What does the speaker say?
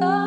Oh.